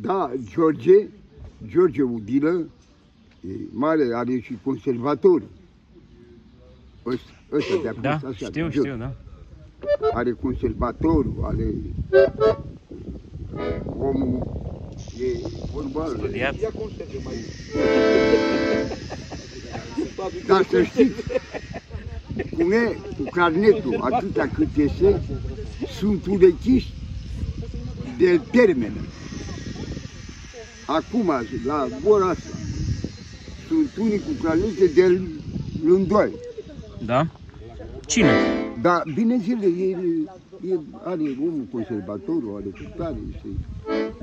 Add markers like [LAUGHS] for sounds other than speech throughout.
Da, George, George Udilă, e mare, are și conservator. Ăsta, ăsta de acum, Da, așa, știu, George. știu, da. Are conservatorul, are omul e vorba. Studiat. Ia conserve mai Dar să știți, cum e cu carnetul, atâta cât este, sunt urechiși de termen. Acum, la ora asta, sunt unii cu carnete de lândoi. Da? Cine? Dar, bineînțeles, el, el are omul conservatorul, are putare, este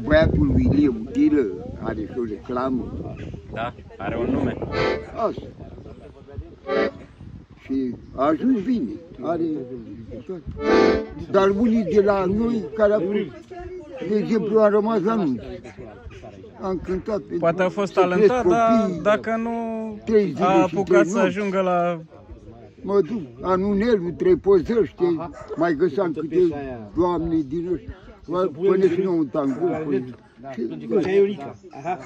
băiatul lui Ilie Udilă, are și o reclamă, Da, are un nume. asta. Și a ajuns bine, are toate. Dar unii de la noi care au fost, de exemplu, a rămas la nunți. Am cântat pentru Poate a fost să cresc talentat, dar copiii, dacă nu trei zile a și apucat trei să nopți. ajungă la... Mă duc, anunelul, trei pozări, știi, mai găseam câte doamne din ăștia. Până și nou un tango. Până- și- Făcea Iorica. Aha.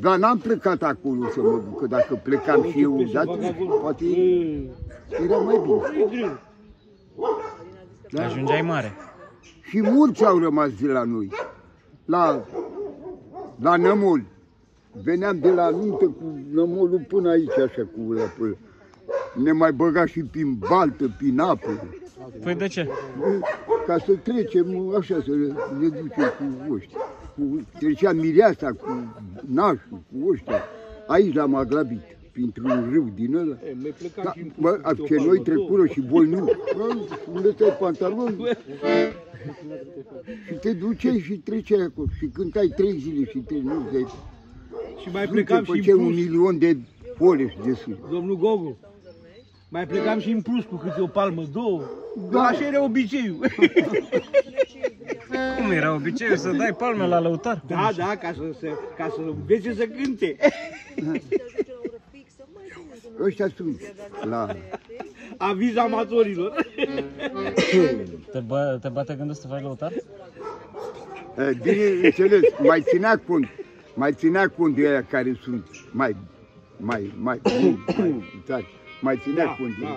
Dar n-am plecat acolo să mă duc, că dacă plecam și eu odată, poate era mai bine. E greu. Da? Ajungeai mare. Și mulți au rămas de la noi, la, la Nămol. Veneam de la nuntă cu Nămolul până aici, așa, cu la până. Ne mai băga și prin baltă, prin apă, Păi de ce? ca să trecem așa, să ne ducem cu ăștia. Cu, trecea mireasa cu nașul, cu ăștia. Aici l-am aglavit, printr-un râu din ăla. E, mai plecam Da, și în bă, câte o ce noi palmă, trecură și voi nu. Bă, Unde stai pantaloni? Și te duceai și treceai acolo. Și cântai trei zile și trei nopți de două. Și mai plecam și făceai în un plus, milion de folești de sus. domnul Gogu. Mai plecam și în plus cu câte o palmă, două. Da. Așa era obiceiul. [LAUGHS] Cum era obiceiul să dai palme la lăutar? Da, da, ca să, să, ca să învețe să cânte. Ăștia sunt la... Aviz amatorilor. Te, bă, te bate gândul să faci lăutar? eh, Bineînțeles, mai ținea cont, mai ținea cont de aia care sunt mai, mai, mai, buni, mai, tari. mai ținea Da, cont de da.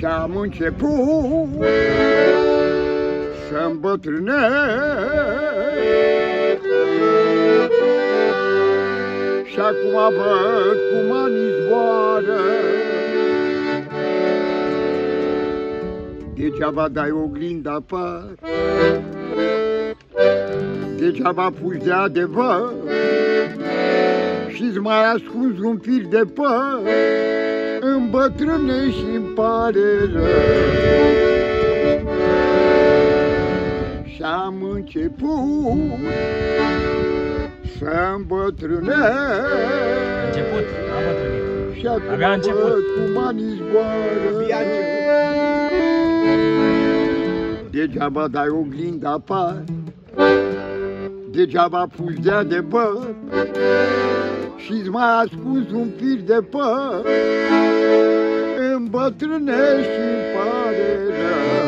Și am început să îmbătrânesc Și acum văd cum ani zboară. Degeaba dai oglinda apar Degeaba pui de adevăr. Și-ți mai ascunzi un fir de păr îmbătrâne și îmi pare rău. Și am început să îmbătrânesc Început, a bătrânit. și acum Abia a început. văd cum anii zboară. Abia a Degeaba dai oglinda apar, degeaba pui de adevăr, și-ți mai ascuns un fir de păr, îmbătrânești și îmi pare rău.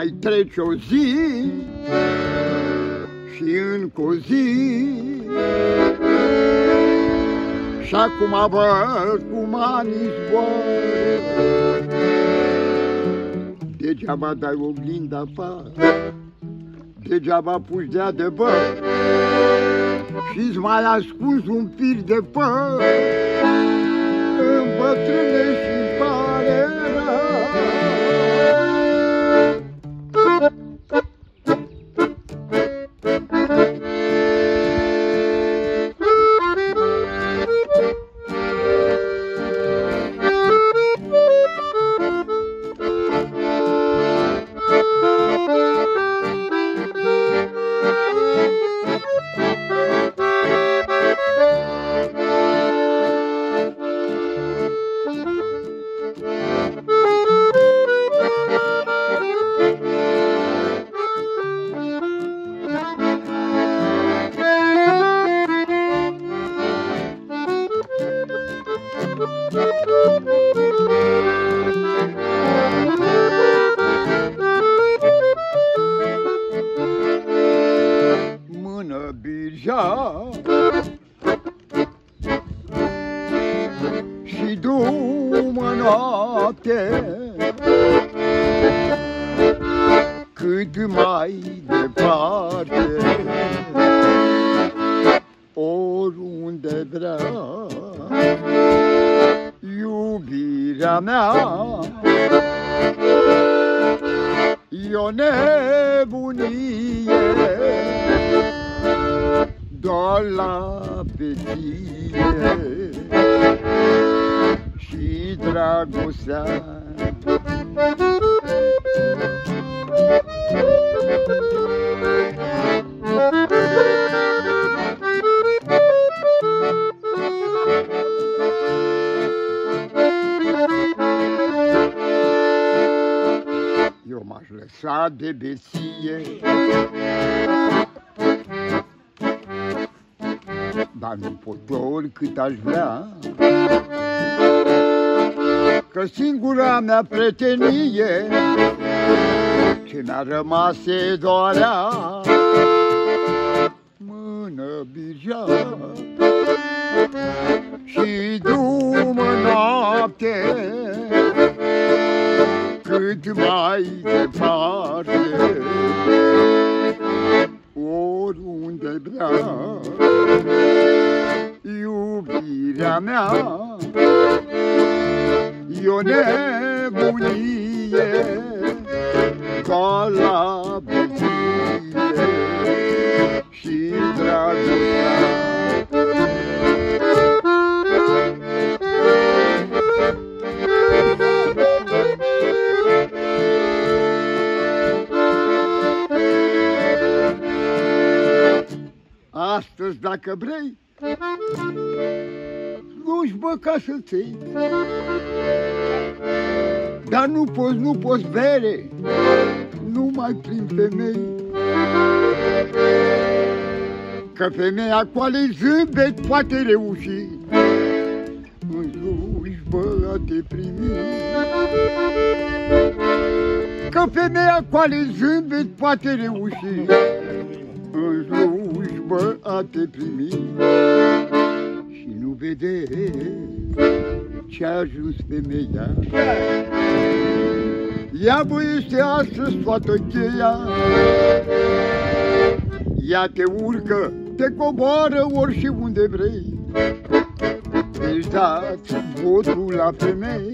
Mai trece o zi și încă o zi. Și acum văd cum ani zboară Degeaba dai oglinda afară Degeaba puși de de bă Și-ți mai ascuns un fir de păr Îmbătrânești și pare Mână noapte. Cât mai departe Oriunde vrea Iubirea mea E o nebunie. Doar la petie Și dragostea. Eu m-aș lăsa de beție Dar nu pot oricât aș vrea Că singura mea prietenie Ce mi-a rămas e doarea Mână birja. Și dumă noapte cât mai departe, oriunde vrea, iubirea mea, e o nebunie, ca la bucurie și dragostea. Astăzi, dacă vrei, nu-și bă ca să-l ții. Dar nu poți, nu poți bere, numai prin femei. Că femeia cu ale zâmbet poate reuși în slujbă a te primi. Că femeia cu ale zâmbet poate reuși în slujbă a te primi și nu vede ce-a ajuns femeia. Ea băiește astăzi toată cheia, ea te urcă, te coboară ori și unde vrei. Își dați votul la femei,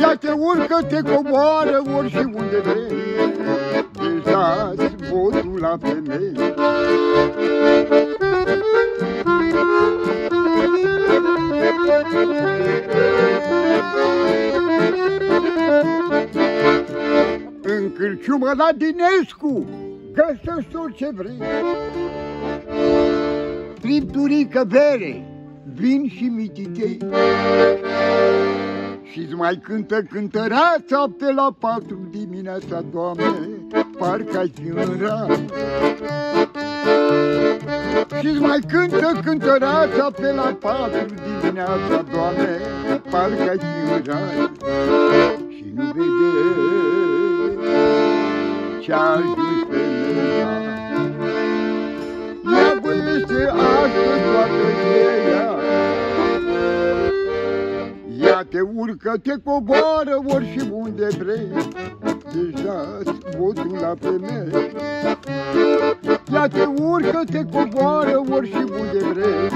ea te urcă, te coboară ori și unde vrei. Își dați votul la femei. În cârciumă la Dinescu găsești tot ce vrei. Fripturică bere, vin și mititei. Și-ți mai cântă cântăreața pe la patru dimineața, Doamne, parcă ai fi în rai. Și-ți mai cântă cântăreața pe la patru dimineața, Doamne, parcă ai fi în rai. Și nu vede ce-a ajuns femeia. Ea băiește astăzi toată cheia, Ia te urcă, te coboară ori și unde vrei, Deci dați votul la femeie. Ia te urcă, te coboară ori și unde vrei,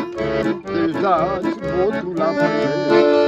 Deci dați votul la femeie.